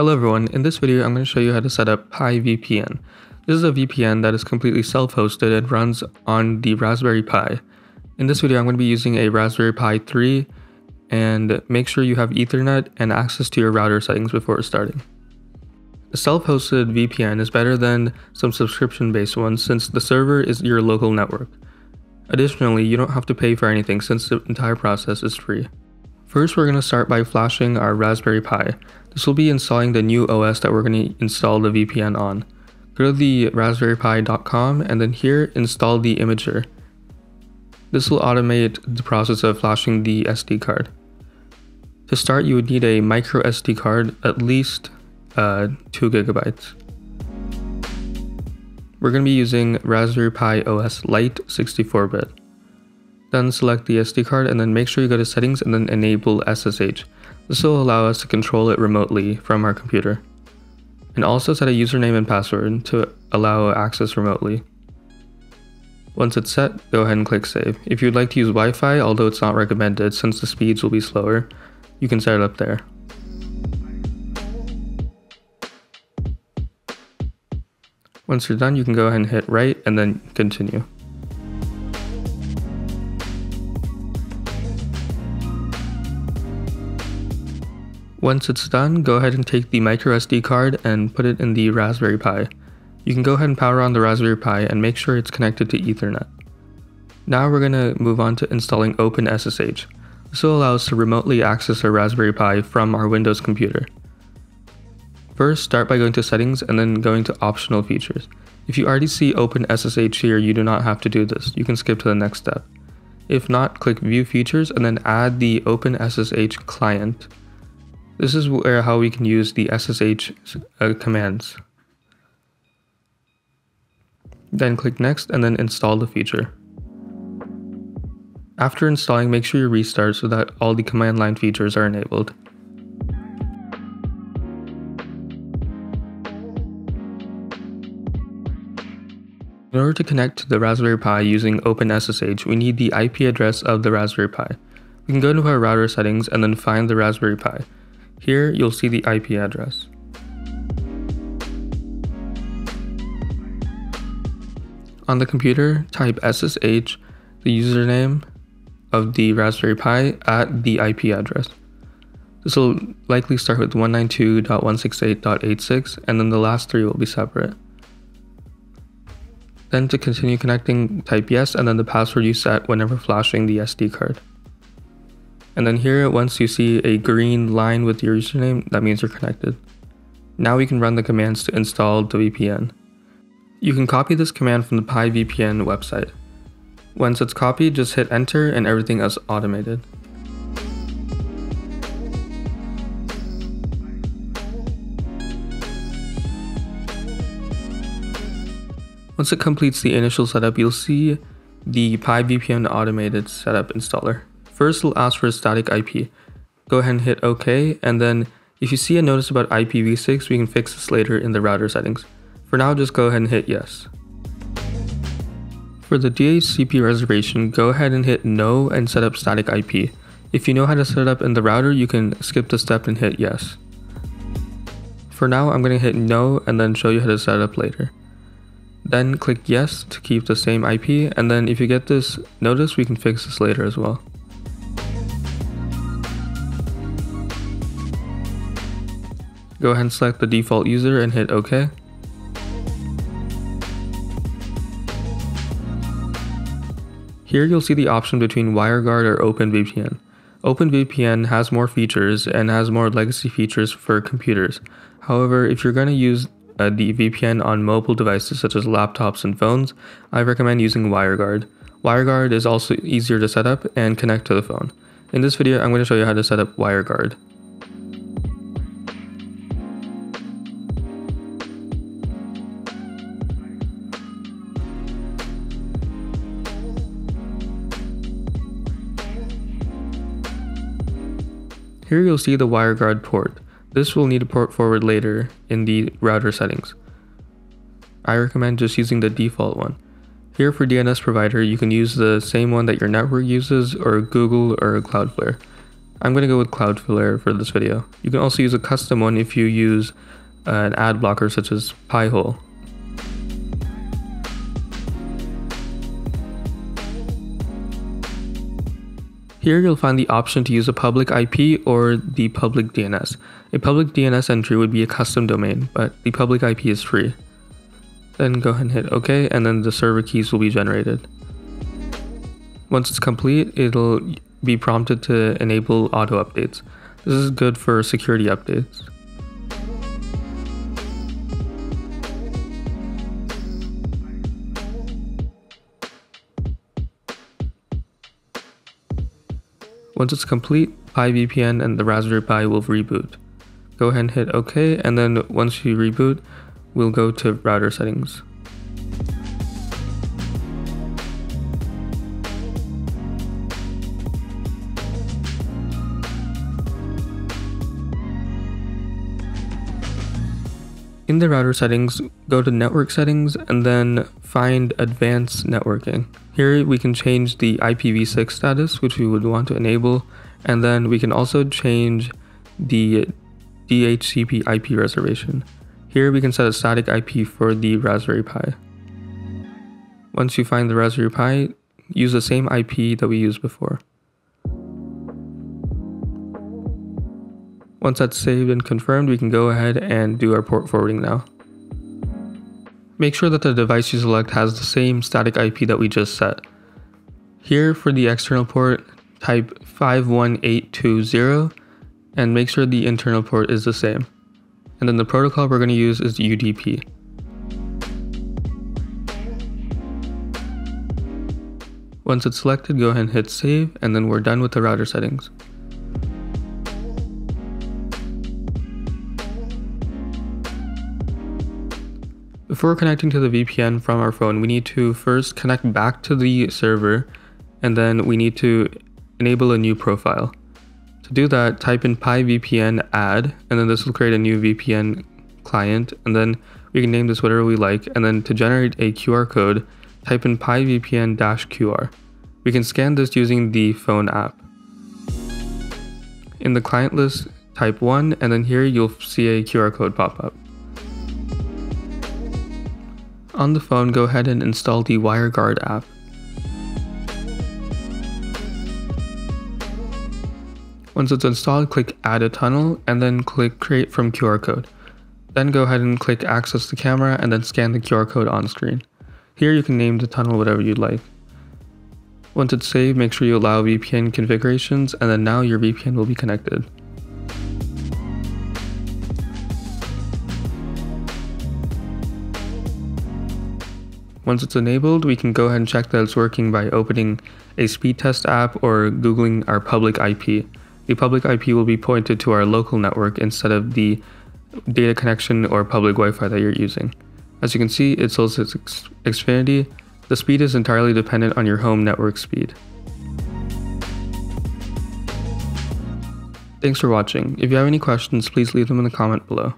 Hello everyone, in this video I'm going to show you how to set up PiVPN. This is a VPN that is completely self-hosted and runs on the Raspberry Pi. In this video I'm going to be using a Raspberry Pi 3 and make sure you have Ethernet and access to your router settings before starting. A self-hosted VPN is better than some subscription-based ones since the server is your local network. Additionally, you don't have to pay for anything since the entire process is free. First, we're going to start by flashing our Raspberry Pi. This will be installing the new OS that we're going to install the VPN on. Go to the raspberrypi.com and then here install the imager. This will automate the process of flashing the SD card. To start, you would need a micro SD card, at least uh, 2 gigabytes. We're going to be using Raspberry Pi OS Lite 64-bit. Then select the SD card and then make sure you go to settings and then enable SSH. This will allow us to control it remotely from our computer. And also set a username and password to allow access remotely. Once it's set, go ahead and click save. If you'd like to use Wi-Fi, although it's not recommended since the speeds will be slower, you can set it up there. Once you're done, you can go ahead and hit write and then continue. Once it's done, go ahead and take the microSD card and put it in the Raspberry Pi. You can go ahead and power on the Raspberry Pi and make sure it's connected to Ethernet. Now we're going to move on to installing OpenSSH. This will allow us to remotely access our Raspberry Pi from our Windows computer. First, start by going to settings and then going to optional features. If you already see OpenSSH here, you do not have to do this. You can skip to the next step. If not, click view features and then add the OpenSSH client this is where how we can use the SSH uh, commands. Then click next and then install the feature. After installing, make sure you restart so that all the command line features are enabled. In order to connect to the Raspberry Pi using OpenSSH, we need the IP address of the Raspberry Pi. We can go to our router settings and then find the Raspberry Pi. Here you'll see the IP address. On the computer, type SSH, the username of the Raspberry Pi at the IP address. This will likely start with 192.168.86 and then the last three will be separate. Then to continue connecting, type yes and then the password you set whenever flashing the SD card. And then here, once you see a green line with your username, that means you're connected. Now we can run the commands to install the VPN. You can copy this command from the PiVPN website. Once it's copied, just hit enter and everything is automated. Once it completes the initial setup, you'll see the PiVPN automated setup installer. First, it'll ask for a static IP. Go ahead and hit OK, and then if you see a notice about IPv6, we can fix this later in the router settings. For now, just go ahead and hit yes. For the DHCP reservation, go ahead and hit no and set up static IP. If you know how to set it up in the router, you can skip the step and hit yes. For now, I'm going to hit no and then show you how to set it up later. Then click yes to keep the same IP, and then if you get this notice, we can fix this later as well. Go ahead and select the default user and hit OK. Here you'll see the option between WireGuard or OpenVPN. OpenVPN has more features and has more legacy features for computers. However, if you're going to use uh, the VPN on mobile devices such as laptops and phones, I recommend using WireGuard. WireGuard is also easier to set up and connect to the phone. In this video, I'm going to show you how to set up WireGuard. Here you'll see the WireGuard port. This will need a port forward later in the router settings. I recommend just using the default one. Here for DNS provider, you can use the same one that your network uses or Google or Cloudflare. I'm going to go with Cloudflare for this video. You can also use a custom one if you use an ad blocker such as Pi-hole. Here you'll find the option to use a public IP or the public DNS. A public DNS entry would be a custom domain, but the public IP is free. Then go ahead and hit OK, and then the server keys will be generated. Once it's complete, it'll be prompted to enable auto updates. This is good for security updates. Once it's complete, PiVPN and the Raspberry Pi will reboot. Go ahead and hit OK, and then once you reboot, we'll go to router settings. In the router settings, go to network settings and then find advanced networking. Here we can change the IPv6 status, which we would want to enable, and then we can also change the DHCP IP reservation. Here we can set a static IP for the Raspberry Pi. Once you find the Raspberry Pi, use the same IP that we used before. Once that's saved and confirmed, we can go ahead and do our port forwarding now. Make sure that the device you select has the same static IP that we just set. Here for the external port, type 51820 and make sure the internal port is the same. And then the protocol we're going to use is UDP. Once it's selected, go ahead and hit save, and then we're done with the router settings. Before connecting to the VPN from our phone, we need to first connect back to the server and then we need to enable a new profile. To do that, type in PiVPN add and then this will create a new VPN client and then we can name this whatever we like and then to generate a QR code, type in PiVPN-QR. We can scan this using the phone app. In the client list, type 1 and then here you'll see a QR code pop up. On the phone, go ahead and install the WireGuard app. Once it's installed, click Add a Tunnel and then click Create from QR Code. Then go ahead and click Access the camera and then scan the QR code on screen. Here you can name the tunnel whatever you'd like. Once it's saved, make sure you allow VPN configurations and then now your VPN will be connected. Once it's enabled, we can go ahead and check that it's working by opening a speed test app or Googling our public IP. The public IP will be pointed to our local network instead of the data connection or public Wi-Fi that you're using. As you can see, it solicits Xfinity. The speed is entirely dependent on your home network speed. Thanks for watching. If you have any questions, please leave them in the comment below.